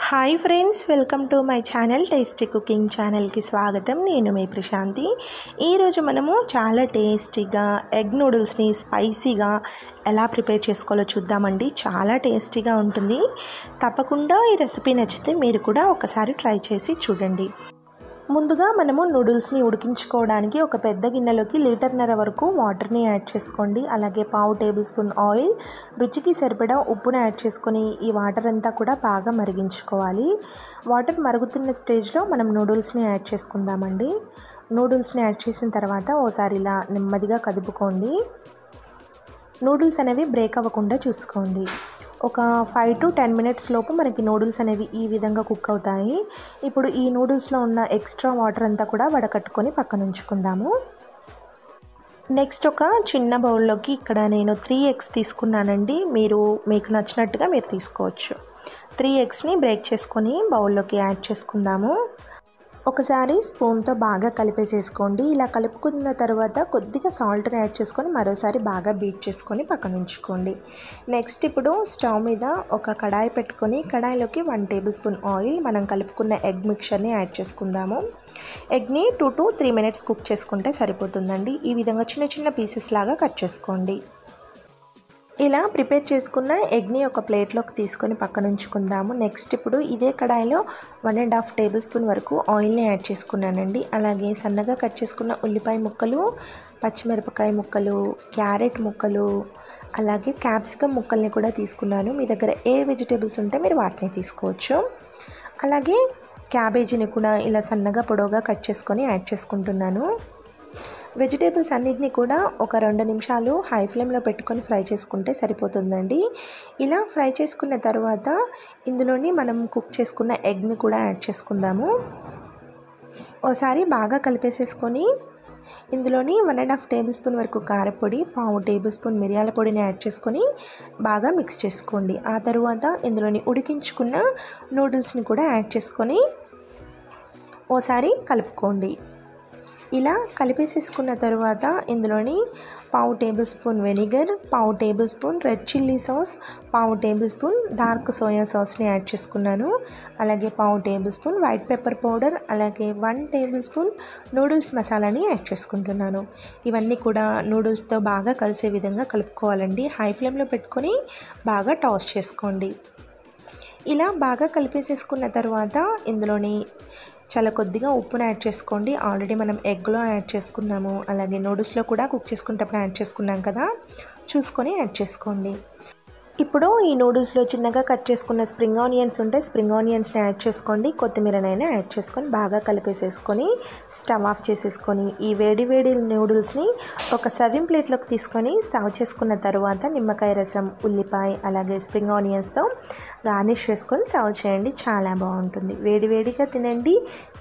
Hi friends welcome to my channel tasty cooking ఛానల్కి స్వాగతం. నేను మీ ప్రశాంతి. ఈరోజు మనము చాలా టేస్టీగా ఎగ్ నూడిల్స్ని స్పైసీగా ఎలా ప్రిపేర్ చేసుకోవాలో చూద్దామండి. చాలా టేస్టీగా ఉంటుంది. తప్పకుండా ఈ రెసిపీ నచ్చితే మీరు కూడా ఒకసారి ట్రై చేసి చూడండి. ముందుగా మనము నూడిల్స్ని ఉడికించుకోవడానికి ఒక పెద్ద గిన్నెలోకి లీటర్న్నర వరకు వాటర్ని యాడ్ చేసుకోండి. అలాగే పావు టేబుల్ స్పూన్ ఆయిల్ రుచికి సరిపడా ఉప్పును యాడ్ చేసుకొని ఈ వాటర్ అంతా కూడా బాగా మరిగించుకోవాలి. వాటర్ మరుగుతున్న స్టేజ్లో మనం నూడిల్స్ని యాడ్ చేసుకుందామండి. నూడిల్స్ని యాడ్ చేసిన తర్వాత ఓసారి ఇలా నెమ్మదిగా కదుపుకోండి. నూడిల్స్ అనేవి బ్రేక్ అవ్వకుండా చూసుకోండి. ఒక ఫైవ్ టు టెన్ మినిట్స్ లోపు మనకి నూడిల్స్ అనేవి ఈ విధంగా కుక్ అవుతాయి. ఇప్పుడు ఈ నూడిల్స్లో ఉన్న ఎక్స్ట్రా వాటర్ అంతా కూడా వడకట్టుకొని పక్కన ఉంచుకుందాము. నెక్స్ట్ ఒక చిన్న బౌల్లోకి ఇక్కడ నేను త్రీ ఎగ్స్ తీసుకున్నానండి. మీరు మీకు నచ్చినట్టుగా మీరు తీసుకోవచ్చు. త్రీ ఎగ్స్ని బ్రేక్ చేసుకొని బౌల్లోకి యాడ్ చేసుకుందాము. ఒకసారి స్పూన్తో బాగా కలిపేసేసుకోండి ఇలా కలుపుకున్న తర్వాత కొద్దిగా సాల్ట్ని యాడ్ చేసుకొని మరోసారి బాగా బీట్ చేసుకొని పక్కన ఉంచుకోండి. నెక్స్ట్ ఇప్పుడు స్టవ్ మీద ఒక కడాయి పెట్టుకొని కడాయిలోకి వన్ టేబుల్ స్పూన్ ఆయిల్ మనం కలుపుకున్న ఎగ్ మిక్చర్ని యాడ్ చేసుకుందాము. ఎగ్ని two to three minutes cook చేసుకుంటే సరిపోతుందండి. ఈ విధంగా చిన్న చిన్న పీసెస్ లాగా కట్ చేసుకోండి. ఇలా ప్రిపేర్ చేసుకున్న ఎగ్ని ఒక ప్లేట్లోకి తీసుకొని పక్కన ఉంచుకుందాము. నెక్స్ట్ ఇప్పుడు ఇదే కడాయిలో one and half tablespoon వరకు ఆయిల్ని యాడ్ చేసుకున్నానండి. అలాగే సన్నగా కట్ చేసుకున్న ఉల్లిపాయ ముక్కలు పచ్చిమిరపకాయ ముక్కలు క్యారెట్ ముక్కలు అలాగే క్యాప్సికమ్ ముక్కల్ని కూడా తీసుకున్నాను. మీ దగ్గర ఏ వెజిటేబుల్స్ ఉంటే మీరు వాటిని తీసుకోవచ్చు. అలాగే క్యాబేజీని కూడా ఇలా సన్నగా పొడవుగా కట్ చేసుకొని యాడ్ చేసుకుంటున్నాను. వెజిటేబుల్స్ అన్నిటిని కూడా ఒక రెండు నిమిషాలు హై ఫ్లేమ్లో పెట్టుకొని ఫ్రై చేసుకుంటే సరిపోతుందండి. ఇలా ఫ్రై చేసుకున్న తర్వాత ఇందులోని మనం కుక్ చేసుకున్న ఎగ్ని కూడా యాడ్ చేసుకుందాము. ఓసారి బాగా కలిపేసేసుకొని ఇందులోని one and half tablespoon వరకు కారపొడి పావు టేబుల్ స్పూన్ మిరియాల పొడిని యాడ్ చేసుకొని బాగా మిక్స్ చేసుకోండి. ఆ తర్వాత ఇందులోని ఉడికించుకున్న నూడిల్స్ని కూడా యాడ్ చేసుకొని ఓసారి కలుపుకోండి. ఇలా కలిపేసేసుకున్న తర్వాత ఇందులోని పావు టేబుల్ స్పూన్ వెనిగర్ పావు tablespoon red chilli sauce పావు టేబుల్ స్పూన్ డార్క్ సోయా సాస్ని యాడ్ చేసుకున్నాను. అలాగే పావు tablespoon white pepper powder అలాగే వన్ టేబుల్ స్పూన్ నూడిల్స్ మసాలాని యాడ్ చేసుకుంటున్నాను. ఇవన్నీ కూడా నూడిల్స్తో బాగా కలిసే విధంగా కలుపుకోవాలండి. హై ఫ్లేమ్లో పెట్టుకొని బాగా టాస్ చేసుకోండి. ఇలా బాగా కలిపేసేసుకున్న తర్వాత ఇందులోని చాలా కొద్దిగా ఉప్పును యాడ్ చేసుకోండి. ఆల్రెడీ మనం ఎగ్లో యాడ్ చేసుకున్నాము. అలాగే నూడిల్స్లో కూడా కుక్ చేసుకునేటప్పుడు యాడ్ చేసుకున్నాం కదా. చూసుకొని యాడ్ చేసుకోండి. ఇప్పుడు ఈ నూడిల్స్లో చిన్నగా కట్ చేసుకున్న స్ప్రింగ్ ఆనియన్స్ ఉంటే స్ప్రింగ్ ఆనియన్స్ని యాడ్ చేసుకోండి. కొత్తిమీరనైనా యాడ్ చేసుకొని బాగా కలిపేసేసుకొని స్టవ్ ఆఫ్ చేసేసుకొని ఈ వేడి వేడి నూడిల్స్ని ఒక సర్వింగ్ ప్లేట్లోకి తీసుకొని సర్వ్ చేసుకున్న తర్వాత నిమ్మకాయ రసం ఉల్లిపాయ అలాగే స్ప్రింగ్ ఆనియన్స్తో గార్నిష్ చేసుకొని సర్వ్ చేయండి. చాలా బాగుంటుంది. వేడి వేడిగా తినండి.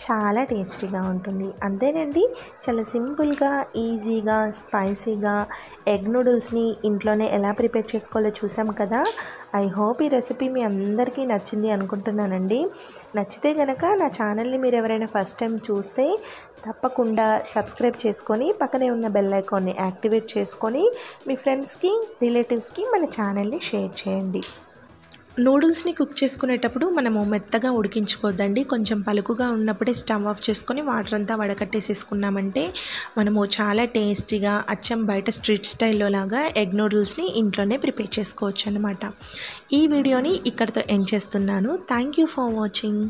చాలా టేస్టీగా ఉంటుంది. అంతేనండి. చాలా సింపుల్గా ఈజీగా స్పైసీగా ఎగ్ నూడిల్స్ని ఇంట్లోనే ఎలా ప్రిపేర్ చేసుకోవాలో చూసాం కదా. కదా? ఐ హోప్ ఈ రెసిపీ మీ అందరికీ నచ్చింది అనుకుంటున్నానండి. నచ్చితే కనుక నా ఛానల్ని మీరు ఎవరైనా ఫస్ట్ టైం చూస్తే తప్పకుండా సబ్స్క్రైబ్ చేసుకొని పక్కనే ఉన్న బెల్ ఐకాన్ని యాక్టివేట్ చేసుకొని మీ ఫ్రెండ్స్కి రిలేటివ్స్కి మన ఛానల్ని షేర్ చేయండి. నూడిల్స్ని కుక్ చేసుకునేటప్పుడు మనము మెత్తగా ఉడికించుకోవద్దండి. కొంచెం పలుకుగా ఉన్నప్పుడే స్టవ్ ఆఫ్ చేసుకొని వాటర్ అంతా వడకట్టేసేసుకున్నామంటే మనము చాలా టేస్టీగా అచ్చం బయట స్ట్రీట్ స్టైల్లో లాగా ఎగ్ నూడిల్స్ని ఇంట్లోనే ప్రిపేర్ చేసుకోవచ్చు అనమాట ఈ వీడియోని ఇక్కడితో ఎండ్ చేస్తున్నాను. Thank you for watching.